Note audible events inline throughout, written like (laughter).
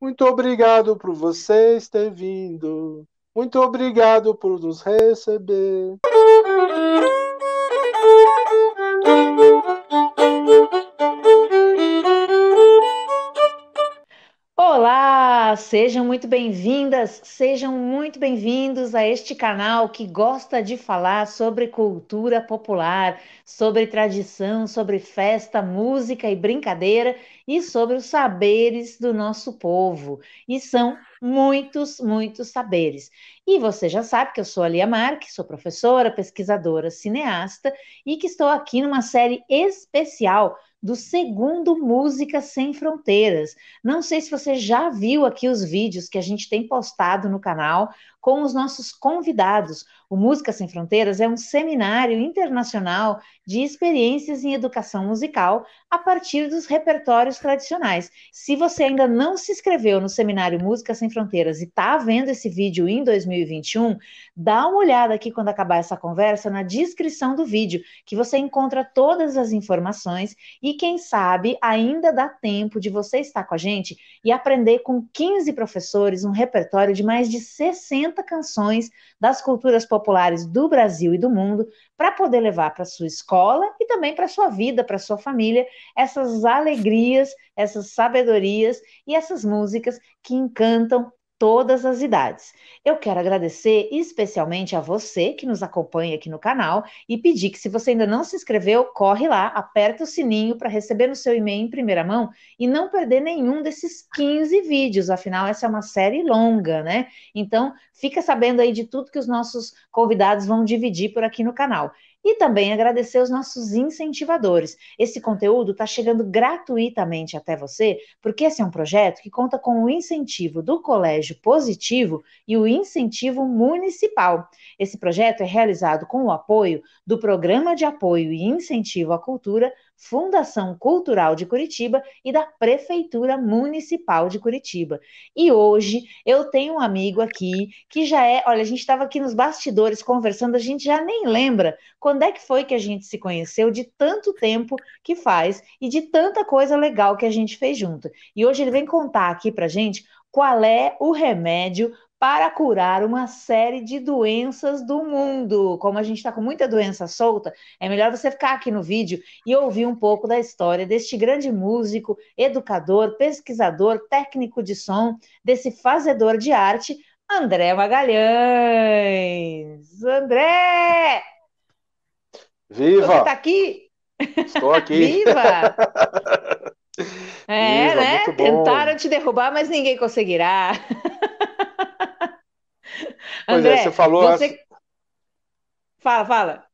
Muito obrigado por vocês ter vindo. Muito obrigado por nos receber. Sejam muito bem-vindas, sejam muito bem-vindos a este canal que gosta de falar sobre cultura popular, sobre tradição, sobre festa, música e brincadeira e sobre os saberes do nosso povo. E são muitos, muitos saberes. E você já sabe que eu sou a Lia Marques, sou professora, pesquisadora, cineasta e que estou aqui numa série especial do segundo Música Sem Fronteiras. Não sei se você já viu aqui os vídeos que a gente tem postado no canal com os nossos convidados. O Música Sem Fronteiras é um seminário internacional de experiências em educação musical a partir dos repertórios tradicionais. Se você ainda não se inscreveu no seminário Música Sem Fronteiras e está vendo esse vídeo em 2021, dá uma olhada aqui quando acabar essa conversa na descrição do vídeo, que você encontra todas as informações e quem sabe ainda dá tempo de você estar com a gente e aprender com 15 professores um repertório de mais de 60 canções das culturas populares do Brasil e do mundo para poder levar para sua escola e também para sua vida, para sua família, essas alegrias, essas sabedorias e essas músicas que encantam todas as idades. Eu quero agradecer especialmente a você que nos acompanha aqui no canal e pedir que, se você ainda não se inscreveu, corre lá, aperta o sininho para receber no seu e-mail em primeira mão e não perder nenhum desses 15 vídeos. Afinal, essa é uma série longa, né? Então, fica sabendo aí de tudo que os nossos convidados vão dividir por aqui no canal. E também agradecer os nossos incentivadores. Esse conteúdo está chegando gratuitamente até você, porque esse é um projeto que conta com o incentivo do Colégio Positivo e o incentivo municipal. Esse projeto é realizado com o apoio do Programa de Apoio e Incentivo à Cultura Fundação Cultural de Curitiba e da Prefeitura Municipal de Curitiba. E hoje eu tenho um amigo aqui que já é, olha, a gente estava aqui nos bastidores conversando, a gente já nem lembra quando é que foi que a gente se conheceu, de tanto tempo que faz e de tanta coisa legal que a gente fez junto. E hoje ele vem contar aqui pra gente qual é o remédio para curar uma série de doenças do mundo. Como a gente está com muita doença solta, é melhor você ficar aqui no vídeo e ouvir um pouco da história deste grande músico, educador, pesquisador, técnico de som, desse fazedor de arte, André Magalhães. André! Viva! Você está aqui? Estou aqui. (laughs) Viva! (laughs) É, Viva, né? Tentaram te derrubar, mas ninguém conseguirá. (laughs) Pois é, André, é, você falou. Você... Fala, fala.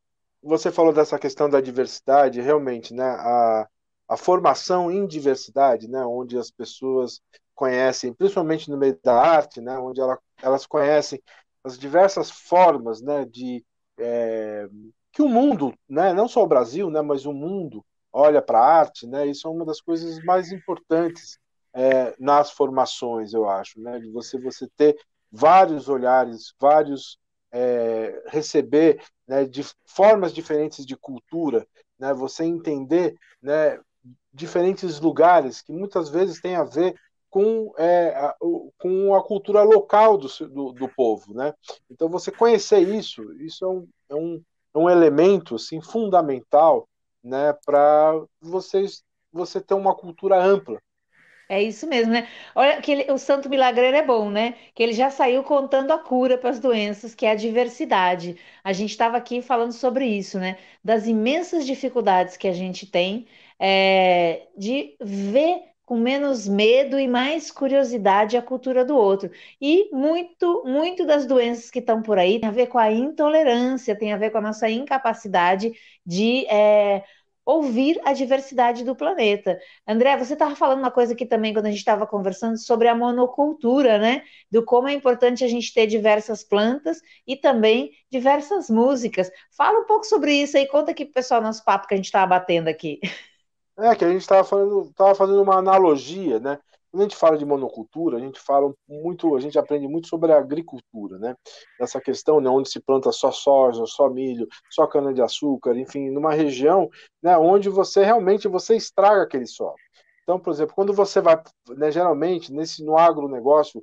Você falou dessa questão da diversidade, realmente, né? A, a formação em diversidade, né? Onde as pessoas conhecem, principalmente no meio da arte, né? Onde ela, elas conhecem as diversas formas, né? De é, que o mundo, né? Não só o Brasil, né? Mas o mundo olha para a arte, né? Isso é uma das coisas mais importantes é, nas formações, eu acho, né? De você você ter vários olhares, vários é, receber né, de formas diferentes de cultura, né, você entender né, diferentes lugares que muitas vezes tem a ver com, é, a, com a cultura local do, do, do, povo, né? Então você conhecer isso, isso é um, é um, é um elemento assim, fundamental né, para você ter uma cultura ampla, é isso mesmo, né? Olha que ele, o Santo Milagreiro é bom, né? Que ele já saiu contando a cura para as doenças, que é a diversidade. A gente estava aqui falando sobre isso, né? Das imensas dificuldades que a gente tem é, de ver com menos medo e mais curiosidade a cultura do outro. E muito, muito das doenças que estão por aí tem a ver com a intolerância, tem a ver com a nossa incapacidade de é, ouvir a diversidade do planeta. André, você estava falando uma coisa aqui também quando a gente estava conversando sobre a monocultura, né? Do como é importante a gente ter diversas plantas e também diversas músicas. Fala um pouco sobre isso aí, conta aqui para o pessoal nosso papo que a gente estava batendo aqui. É, que a gente estava fazendo, fazendo uma analogia, né? Quando a gente fala de monocultura, a gente fala muito, a gente aprende muito sobre a agricultura, né? Essa questão, né, onde se planta só soja, só milho, só cana de açúcar, enfim, numa região, né, onde você realmente você estraga aquele solo. Então, por exemplo, quando você vai, né, geralmente, nesse, no agronegócio,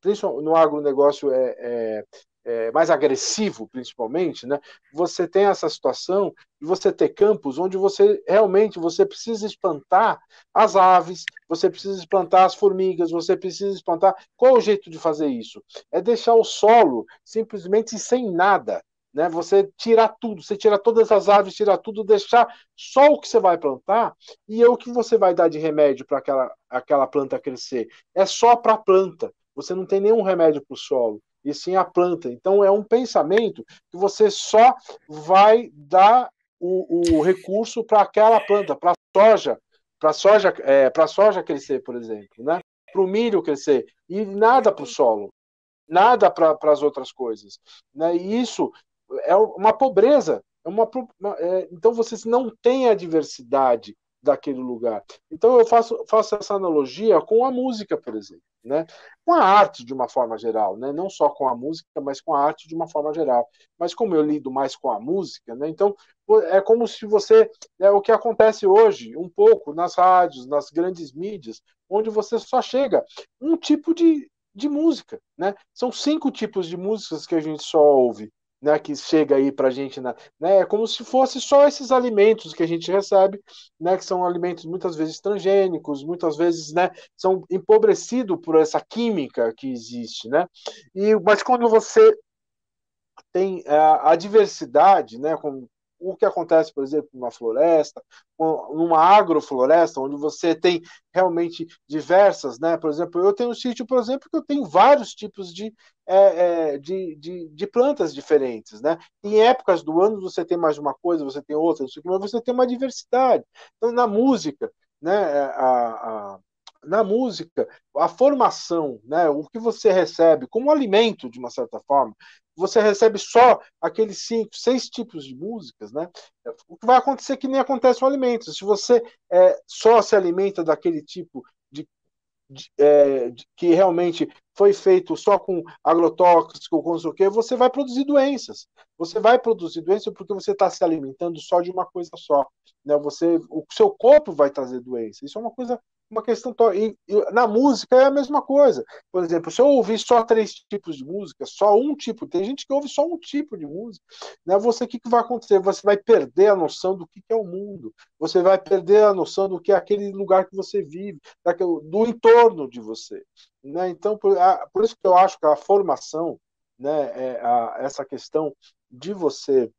principalmente no agronegócio é, é, é, mais agressivo, principalmente, né, você tem essa situação de você ter campos onde você realmente você precisa espantar as aves, você precisa espantar as formigas, você precisa espantar. Qual é o jeito de fazer isso? É deixar o solo simplesmente sem nada. Né? Você tirar tudo, você tira todas as aves, tirar tudo, deixar só o que você vai plantar e é o que você vai dar de remédio para aquela, aquela planta crescer. É só para a planta. Você não tem nenhum remédio para o solo, e sim a planta. Então é um pensamento que você só vai dar o, o recurso para aquela planta, para soja, para soja, é, para soja crescer, por exemplo, né? Para o milho crescer e nada para o solo, nada para as outras coisas, né? E isso é uma pobreza. É uma, é, então você não tem a diversidade daquele lugar. Então eu faço, faço essa analogia com a música, por exemplo, né? com a arte de uma forma geral, né? não só com a música, mas com a arte de uma forma geral. Mas como eu lido mais com a música, né? então é como se você é o que acontece hoje um pouco nas rádios, nas grandes mídias, onde você só chega um tipo de, de música, né? São cinco tipos de músicas que a gente só ouve né, que chega aí para a gente, né, é como se fosse só esses alimentos que a gente recebe, né, que são alimentos muitas vezes transgênicos, muitas vezes, né, são empobrecidos por essa química que existe, né, e mas quando você tem a, a diversidade, né, com, o que acontece, por exemplo, numa floresta, numa agrofloresta, onde você tem realmente diversas, né? Por exemplo, eu tenho um sítio, por exemplo, que eu tenho vários tipos de, é, é, de, de, de, plantas diferentes, né? Em épocas do ano você tem mais uma coisa, você tem outra, mas você tem uma diversidade. Então, na música, né? A, a, na música, a formação, né, o que você recebe como alimento, de uma certa forma, você recebe só aqueles cinco, seis tipos de músicas, né? O que vai acontecer é que nem acontece com alimentos. Se você é, só se alimenta daquele tipo de, de, é, de, que realmente foi feito só com agrotóxico, com o que, você vai produzir doenças. Você vai produzir doenças porque você está se alimentando só de uma coisa só. Né? Você, o seu corpo vai trazer doença. Isso é uma coisa uma questão. E, e, na música é a mesma coisa. Por exemplo, se eu ouvir só três tipos de música, só um tipo, tem gente que ouve só um tipo de música, né? Você o que, que vai acontecer? Você vai perder a noção do que, que é o mundo. Você vai perder a noção do que é aquele lugar que você vive, daquele, do entorno de você. Né? Então, por, a, por isso que eu acho que a formação, né, é a, essa questão de você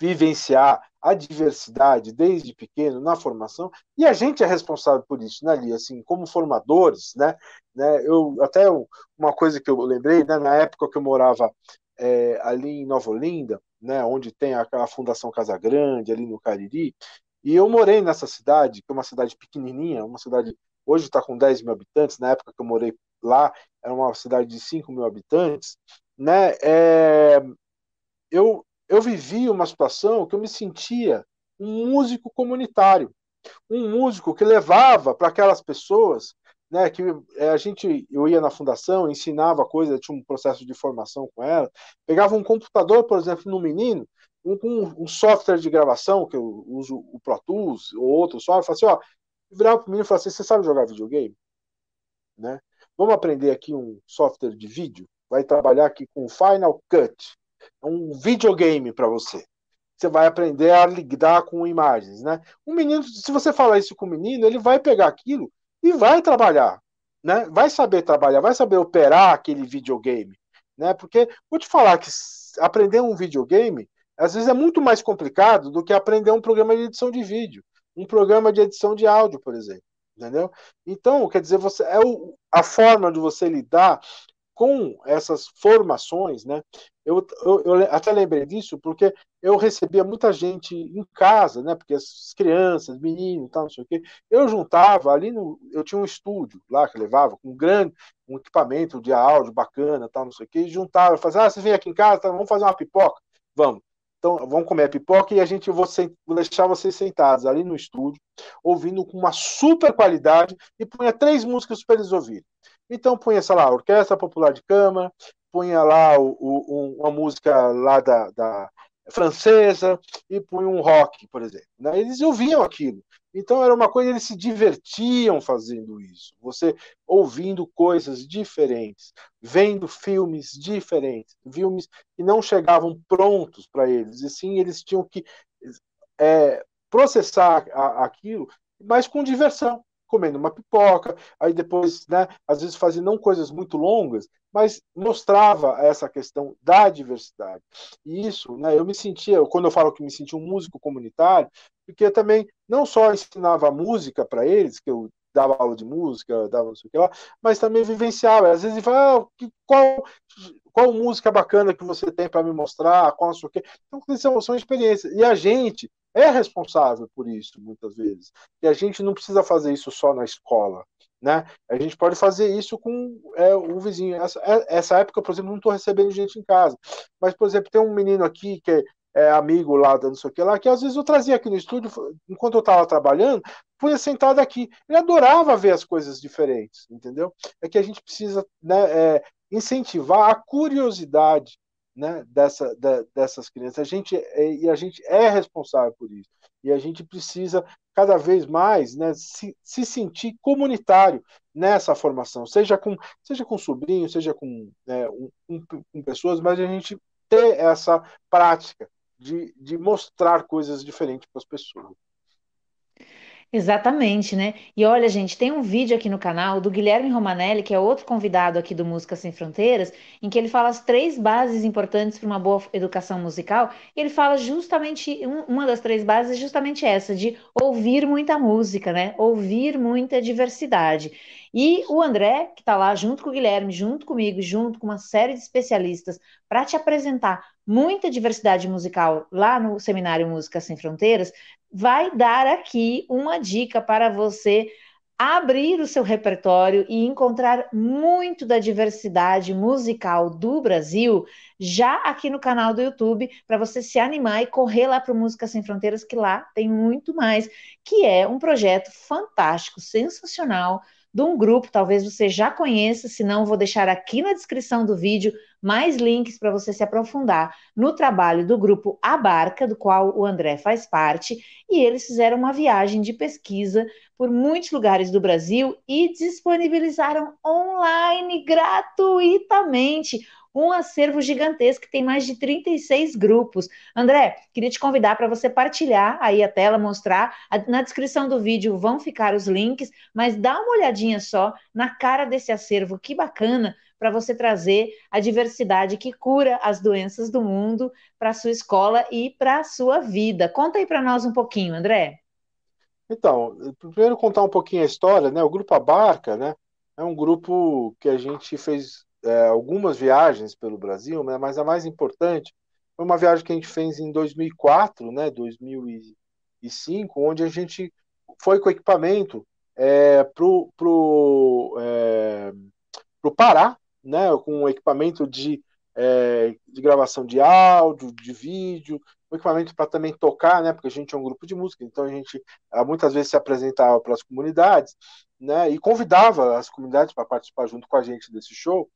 vivenciar a diversidade desde pequeno na formação e a gente é responsável por isso, né, Lia? Assim, como formadores, né? né eu até uma coisa que eu lembrei, né, na época que eu morava é, ali em Nova Olinda, né, onde tem aquela Fundação Casa Grande ali no Cariri, e eu morei nessa cidade, que é uma cidade pequenininha, uma cidade hoje está com 10 mil habitantes, na época que eu morei lá era uma cidade de 5 mil habitantes, né? É, eu eu vivi uma situação que eu me sentia um músico comunitário, um músico que levava para aquelas pessoas, né, que é, a gente, eu ia na fundação, ensinava coisa, tinha um processo de formação com ela, pegava um computador, por exemplo, no menino, um, um, um software de gravação, que eu uso o Pro Tools, ou outro software, falava assim, ó, virava para o menino e falava assim, você sabe jogar videogame? Né? Vamos aprender aqui um software de vídeo? Vai trabalhar aqui com Final Cut um videogame para você. Você vai aprender a lidar com imagens, né? Um menino, se você falar isso com o menino, ele vai pegar aquilo e vai trabalhar, né? Vai saber trabalhar, vai saber operar aquele videogame, né? Porque vou te falar que aprender um videogame às vezes é muito mais complicado do que aprender um programa de edição de vídeo, um programa de edição de áudio, por exemplo, entendeu? Então, quer dizer, você é o, a forma de você lidar com essas formações, né? Eu, eu, eu, até lembrei disso porque eu recebia muita gente em casa, né? Porque as crianças, meninos, tal, não sei o quê. Eu juntava ali no, eu tinha um estúdio lá que levava com um grande um equipamento de áudio bacana, tal, não sei o quê. E juntava, fazia, ah, você vem aqui em casa, tá, vamos fazer uma pipoca, vamos. Então, vamos comer a pipoca e a gente vou, vou deixar vocês sentados ali no estúdio, ouvindo com uma super qualidade e punha três músicas para eles ouvirem. Então punha, sei lá, Orquestra Popular de Câmara, punha lá o, o, uma música lá da, da, francesa e punha um rock, por exemplo. Né? Eles ouviam aquilo. Então era uma coisa, eles se divertiam fazendo isso. Você ouvindo coisas diferentes, vendo filmes diferentes, filmes que não chegavam prontos para eles, e sim eles tinham que é, processar a, aquilo, mas com diversão comendo uma pipoca, aí depois, né, às vezes fazia não coisas muito longas, mas mostrava essa questão da diversidade. E isso, né, eu me sentia, quando eu falo que me sentia um músico comunitário, porque eu também não só ensinava música para eles, que eu dava aula de música, dava não sei o que lá, mas também vivenciava. Às vezes fala, ah, qual, qual música bacana que você tem para me mostrar, qual não sei o quê. Então, são, são experiências. E a gente é responsável por isso, muitas vezes. E a gente não precisa fazer isso só na escola. Né? A gente pode fazer isso com é, o vizinho. Essa, é, essa época, por exemplo, não estou recebendo gente em casa. Mas, por exemplo, tem um menino aqui que é, é amigo lá da não sei o que lá, que às vezes eu trazia aqui no estúdio, enquanto eu estava trabalhando, punha sentado aqui. Ele adorava ver as coisas diferentes, entendeu? É que a gente precisa né, é, incentivar a curiosidade né, dessa, dessas crianças. A gente, é, e a gente é responsável por isso. E a gente precisa cada vez mais né, se, se sentir comunitário nessa formação, seja com, seja com sobrinhos, seja com, né, um, um, com pessoas, mas a gente ter essa prática de, de mostrar coisas diferentes para as pessoas. Exatamente, né? E olha, gente, tem um vídeo aqui no canal do Guilherme Romanelli, que é outro convidado aqui do Música Sem Fronteiras, em que ele fala as três bases importantes para uma boa educação musical. E ele fala justamente, uma das três bases é justamente essa, de ouvir muita música, né? Ouvir muita diversidade. E o André, que está lá junto com o Guilherme, junto comigo, junto com uma série de especialistas, para te apresentar muita diversidade musical lá no Seminário Música Sem Fronteiras, vai dar aqui uma dica para você abrir o seu repertório e encontrar muito da diversidade musical do Brasil já aqui no canal do YouTube, para você se animar e correr lá para o Música Sem Fronteiras, que lá tem muito mais, que é um projeto fantástico, sensacional, de um grupo, talvez você já conheça, se não, vou deixar aqui na descrição do vídeo mais links para você se aprofundar no trabalho do grupo Abarca, do qual o André faz parte, e eles fizeram uma viagem de pesquisa por muitos lugares do Brasil e disponibilizaram online gratuitamente um acervo gigantesco que tem mais de 36 grupos. André, queria te convidar para você partilhar aí a tela, mostrar. Na descrição do vídeo vão ficar os links, mas dá uma olhadinha só na cara desse acervo, que bacana para você trazer a diversidade que cura as doenças do mundo para a sua escola e para a sua vida. Conta aí para nós um pouquinho, André. Então, primeiro contar um pouquinho a história, né? O grupo Abarca, né? É um grupo que a gente fez é, algumas viagens pelo Brasil, né, mas a mais importante foi uma viagem que a gente fez em 2004, né, 2005, onde a gente foi com equipamento é, pro, pro, é, pro Pará, né, com equipamento de, é, de gravação de áudio, de vídeo, um equipamento para também tocar, né, porque a gente é um grupo de música, então a gente ah, muitas vezes se apresentava para as comunidades, né, e convidava as comunidades para participar junto com a gente desse show.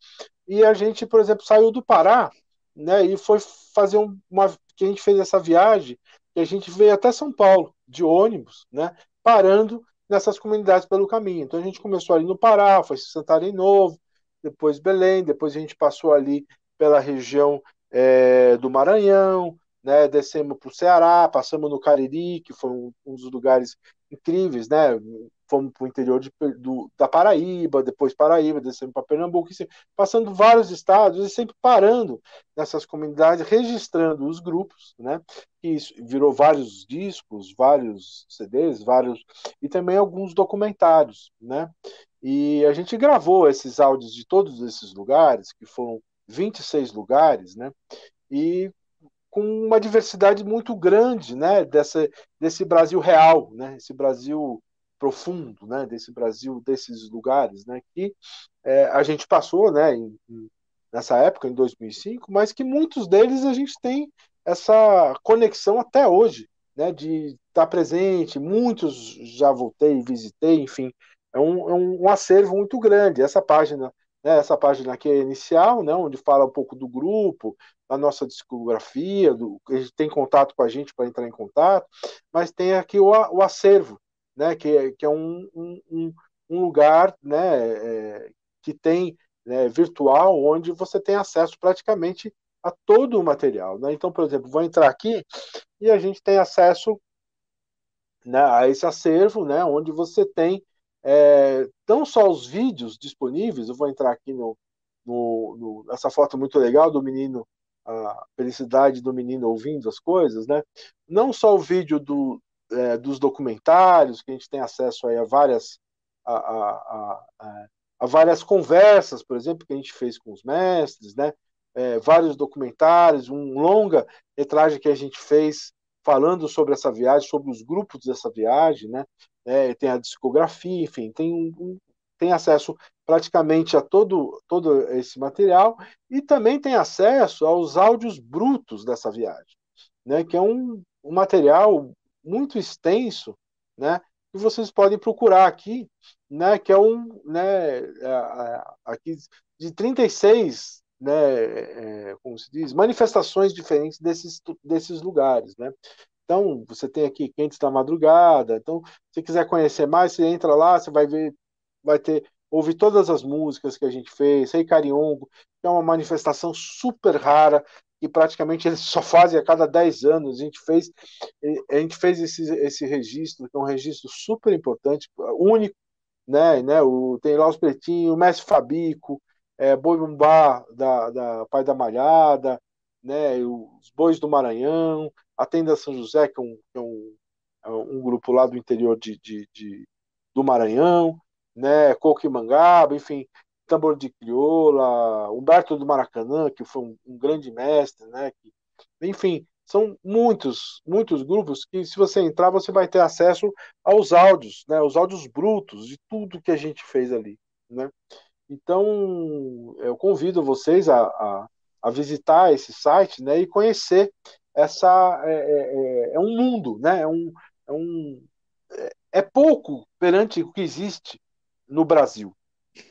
E a gente, por exemplo, saiu do Pará, né, e foi fazer uma que a gente fez essa viagem, e a gente veio até São Paulo de ônibus, né, parando nessas comunidades pelo caminho. Então a gente começou ali no Pará, foi Santarém Novo, depois Belém, depois a gente passou ali pela região é, do Maranhão, né, descemos para o Ceará, passamos no Cariri, que foi um, um dos lugares incríveis, né, fomos para o interior de, do, da Paraíba, depois Paraíba, descemos para Pernambuco, passando vários estados e sempre parando nessas comunidades, registrando os grupos, né, que virou vários discos, vários CDs, vários e também alguns documentários, né, e a gente gravou esses áudios de todos esses lugares, que foram 26 lugares, né, e com uma diversidade muito grande, né, dessa, desse Brasil real, né, esse Brasil profundo, né, desse Brasil, desses lugares, né, que é, a gente passou, né, em, nessa época, em 2005, mas que muitos deles a gente tem essa conexão até hoje, né, de estar presente, muitos já voltei, visitei, enfim, é um, é um, acervo muito grande. Essa página, né, essa página aqui é inicial, né, onde fala um pouco do grupo, a nossa discografia, do, ele tem contato com a gente para entrar em contato, mas tem aqui o, o acervo, né, que, que é um, um, um lugar né, é, que tem né, virtual, onde você tem acesso praticamente a todo o material. Né? Então, por exemplo, vou entrar aqui e a gente tem acesso né, a esse acervo, né, onde você tem é, não só os vídeos disponíveis, eu vou entrar aqui no, no, no, foto muito legal do menino, a felicidade do menino ouvindo as coisas, né? Não só o vídeo do, é, dos documentários, que a gente tem acesso aí a várias a, a, a, a, várias conversas, por exemplo, que a gente fez com os mestres, né? É, vários documentários, um longa metragem que a gente fez falando sobre essa viagem, sobre os grupos dessa viagem, né? É, tem a discografia, enfim, tem um, tem acesso praticamente a todo, todo esse material e também tem acesso aos áudios brutos dessa viagem, né, que é um, um material muito extenso, né, que vocês podem procurar aqui, né, que é um, né, aqui de 36, né, é, como se diz, manifestações diferentes desses, desses lugares, né. Então, você tem aqui Quentes da Madrugada. Então, se quiser conhecer mais, você entra lá, você vai ver vai ter ouvir todas as músicas que a gente fez, Rei Cariongo, que é uma manifestação super rara e praticamente eles só fazem a cada 10 anos. A gente fez, a gente fez esse, esse registro, que é um registro super importante, único, né? né o, tem lá os Pretinhos, o Mestre Fabico, é, Boi Bumbá, da, da Pai da Malhada, né? os Bois do Maranhão, a Tenda São José, que é um, que é um, é um grupo lá do interior de, de, de do Maranhão, né, Coquimangaba, enfim, Tambor de Crioula, Humberto do Maracanã, que foi um, um grande mestre, né, que, enfim, são muitos, muitos grupos que se você entrar você vai ter acesso aos áudios, né, os áudios brutos de tudo que a gente fez ali, né. Então, eu convido vocês a, a, a visitar esse site, né, e conhecer essa é, é, é, é um mundo, né, é um, é um é, é pouco perante o que existe no Brasil.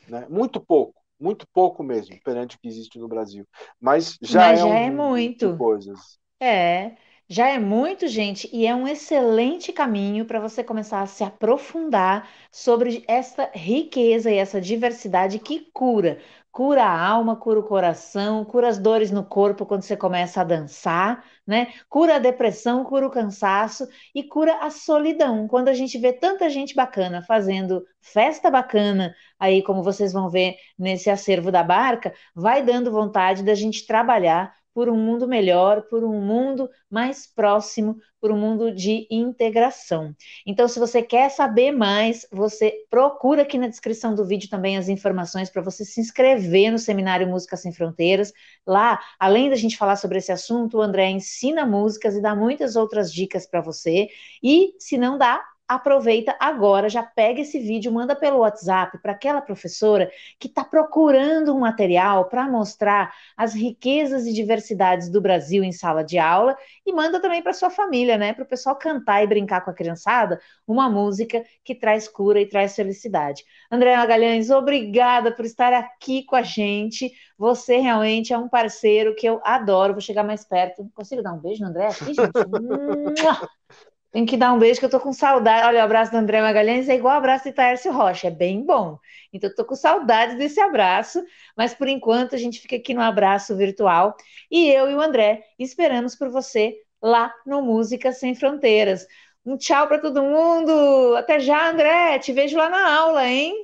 Né? Muito pouco, muito pouco mesmo, perante o que existe no Brasil. Mas já, Mas é, já um é muito. coisas. É, já é muito, gente, e é um excelente caminho para você começar a se aprofundar sobre essa riqueza e essa diversidade que cura. Cura a alma, cura o coração, cura as dores no corpo quando você começa a dançar, né? Cura a depressão, cura o cansaço e cura a solidão. Quando a gente vê tanta gente bacana fazendo festa bacana, aí como vocês vão ver nesse acervo da barca, vai dando vontade da gente trabalhar por um mundo melhor, por um mundo mais próximo, por um mundo de integração. Então, se você quer saber mais, você procura aqui na descrição do vídeo também as informações para você se inscrever no Seminário Música Sem Fronteiras. Lá, além da gente falar sobre esse assunto, o André ensina músicas e dá muitas outras dicas para você. E se não dá, aproveita agora, já pega esse vídeo, manda pelo WhatsApp para aquela professora que está procurando um material para mostrar as riquezas e diversidades do Brasil em sala de aula e manda também para sua família, né? Para o pessoal cantar e brincar com a criançada uma música que traz cura e traz felicidade. André Magalhães, obrigada por estar aqui com a gente. Você realmente é um parceiro que eu adoro. Vou chegar mais perto. Consigo dar um beijo no André aqui, gente? (laughs) Tem que dar um beijo que eu tô com saudade. Olha, o abraço do André Magalhães é igual o abraço de Taércio Rocha, é bem bom. Então, eu tô com saudade desse abraço, mas por enquanto a gente fica aqui no abraço virtual. E eu e o André esperamos por você lá no Música Sem Fronteiras. Um tchau para todo mundo. Até já, André. Te vejo lá na aula, hein?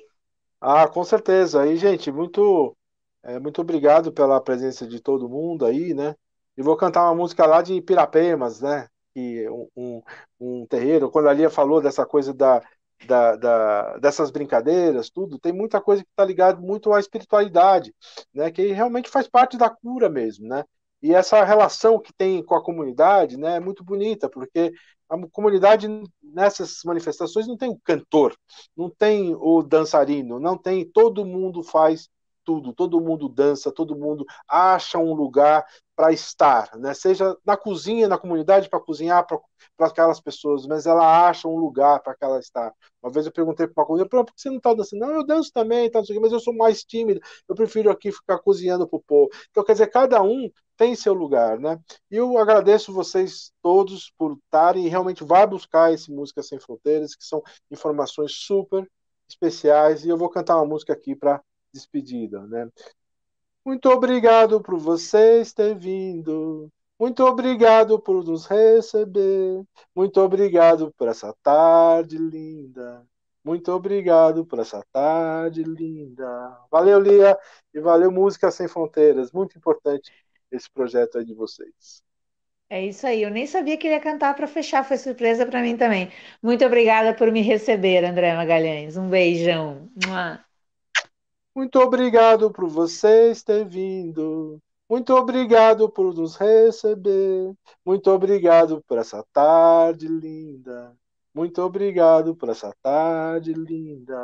Ah, com certeza. Aí, gente, muito, é, muito obrigado pela presença de todo mundo aí, né? E vou cantar uma música lá de Pirapemas, né? Que um, um, terreiro, quando a Lia falou dessa coisa da, da, da, dessas brincadeiras, tudo, tem muita coisa que está ligada muito à espiritualidade, né, que realmente faz parte da cura mesmo, né? E essa relação que tem com a comunidade, né, é muito bonita, porque a comunidade nessas manifestações não tem o cantor, não tem o dançarino, não tem, todo mundo faz tudo, todo mundo dança, todo mundo acha um lugar para estar, né? seja na cozinha, na comunidade, para cozinhar para aquelas pessoas, mas ela acha um lugar para que ela estar. Uma vez eu perguntei para uma cozinha, por que você não está dançando? Não, eu danço também, tá, mas eu sou mais tímido, eu prefiro aqui ficar cozinhando para o povo. Então, quer dizer, cada um tem seu lugar, né? E eu agradeço vocês todos por estarem e realmente vai buscar esse Música Sem Fronteiras, que são informações super especiais, e eu vou cantar uma música aqui para despedida, né? Muito obrigado por vocês ter vindo. Muito obrigado por nos receber. Muito obrigado por essa tarde linda. Muito obrigado por essa tarde linda. Valeu, Lia, e valeu Música Sem Fronteiras. Muito importante esse projeto aí de vocês. É isso aí. Eu nem sabia que ele ia cantar para fechar, foi surpresa para mim também. Muito obrigada por me receber, André Magalhães. Um beijão. Muito obrigado por vocês ter vindo. Muito obrigado por nos receber. Muito obrigado por essa tarde linda. Muito obrigado por essa tarde linda.